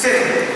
Sede.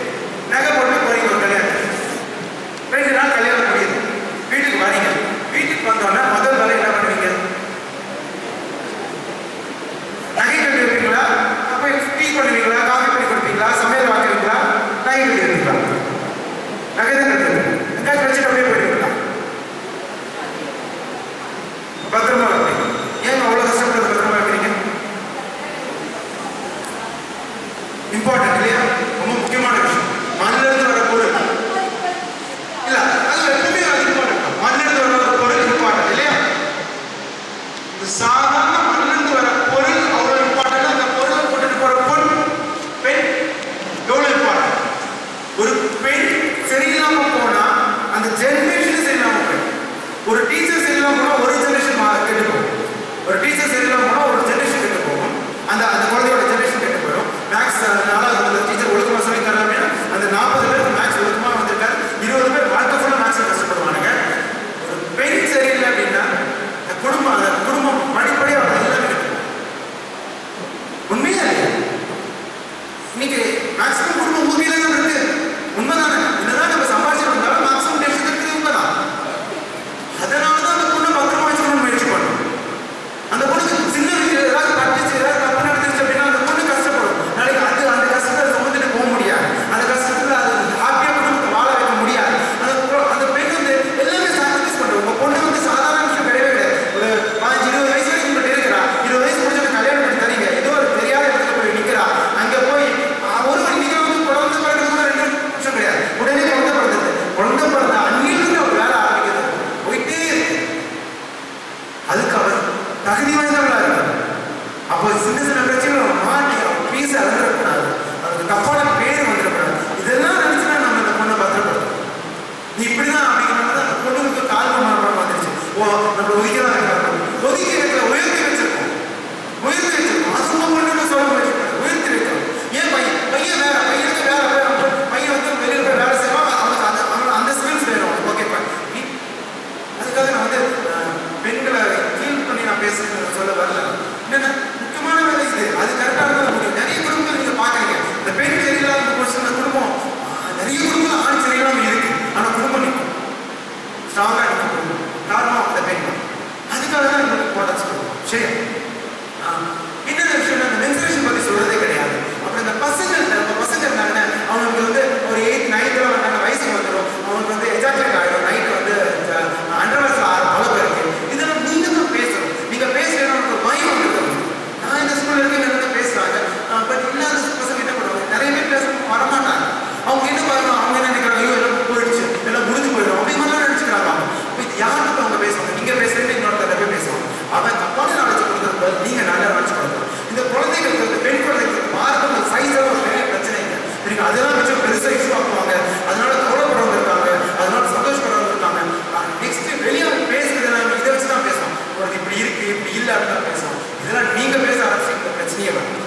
எல்லாருமே தான் பேசுவோம் இதெல்லாம் நீங்க பேச ஆரம்பிச்சு இந்த பிரச்சனையே வரும்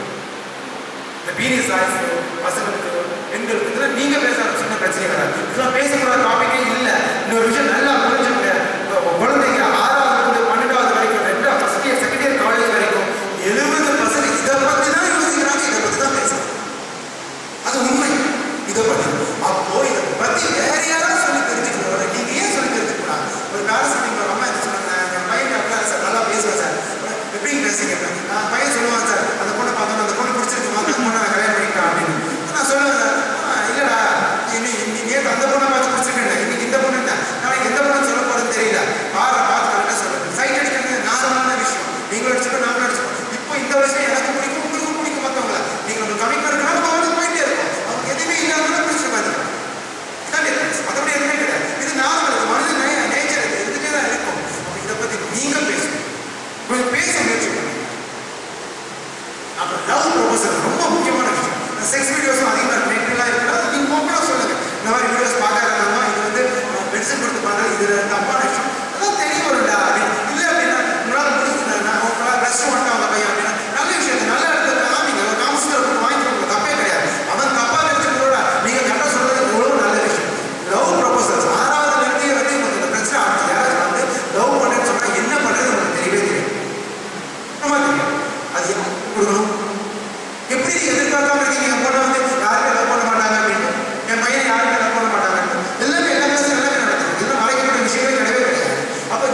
இந்த பீரியஸ் ஆயிடுச்சு பசங்களுக்கு பெண்களுக்கு இதெல்லாம் நீங்க பேச ஆரம்பிச்சு பிரச்சனையே வராது. இதெல்லாம் பேசக்கூடாத டாபிக்கே இல்லை. இன்னொரு விஷயம் நல்லா புரிஞ்சுக்க குழந்தை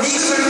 These are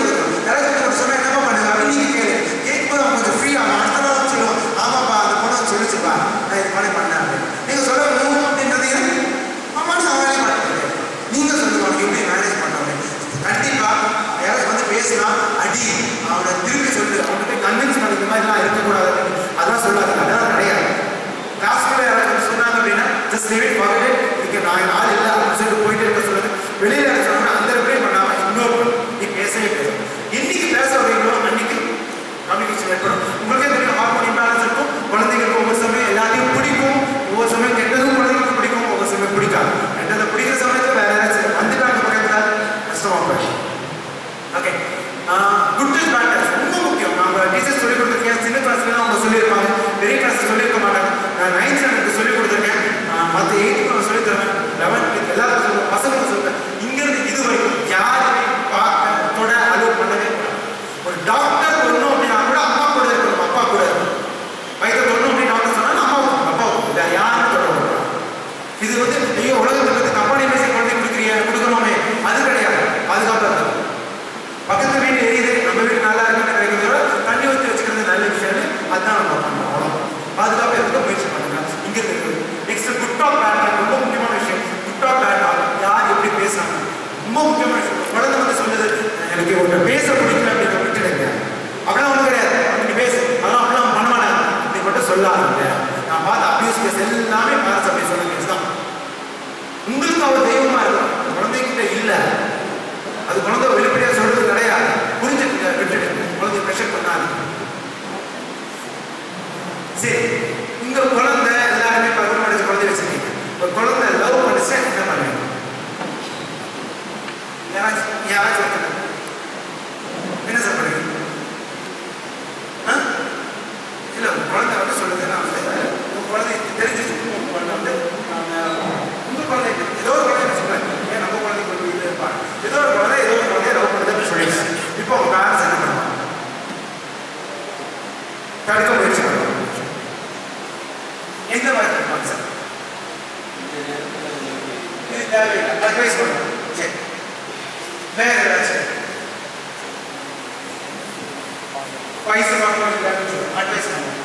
அட்வைஸ் பண்ணுவோம்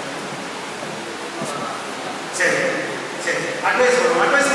சரி சரி. அட்வைஸ் பண்ணுவோம் அட்வைஸ்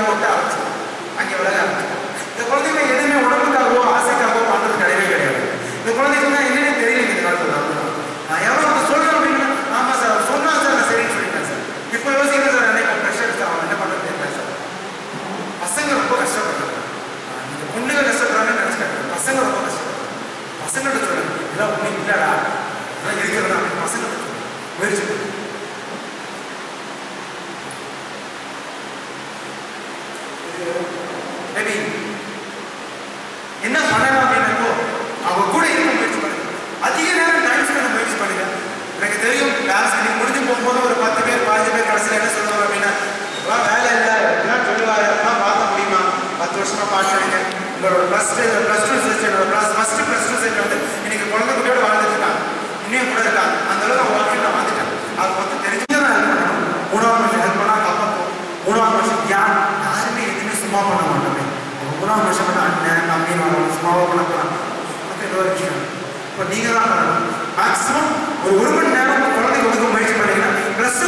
கீழே போட்டு அங்கே விலக ஆரம்பிச்சு இந்த குழந்தைங்க எதுவுமே உடம்புக்காகவோ ஆசைக்காகவோ பண்ணுறது கிடையவே கிடையாது. இந்த குழந்தைங்க என்னன்னே தெரியல இந்த காலத்தில் நான் எவ்வளோ வந்து சொல்கிறேன் அப்படின்னா ஆமாம் சார் சொன்னால் சார் சரின்னு சொல்லிட்டேன் சார். இப்போ யோசிக்கிறேன் சார் அன்னைக்கு ப்ரெஷர் அவன் என்ன பண்ணுறது பசங்க ரொம்ப கஷ்டப்படுறாங்க இந்த பொண்ணுங்க கஷ்டப்படுறாங்கன்னு பசங்க ரொம்ப கஷ்டப்படுறாங்க. பசங்கள்ட்ட சொல்லுங்கள் இதெல்லாம் ஒன்றும் இல்லைடா இதெல்லாம் இருக்கிறதா பசங்கள்ட்ட நிர்வகிக்கணும் இப்போ நீங்கள் தான் மேக்ஸிமம் ஒரு ஒரு மணி நேரம் குழந்தைக்கு ஒதுக்க முயற்சி பண்ணீங்கன்னா ப்ளஸ்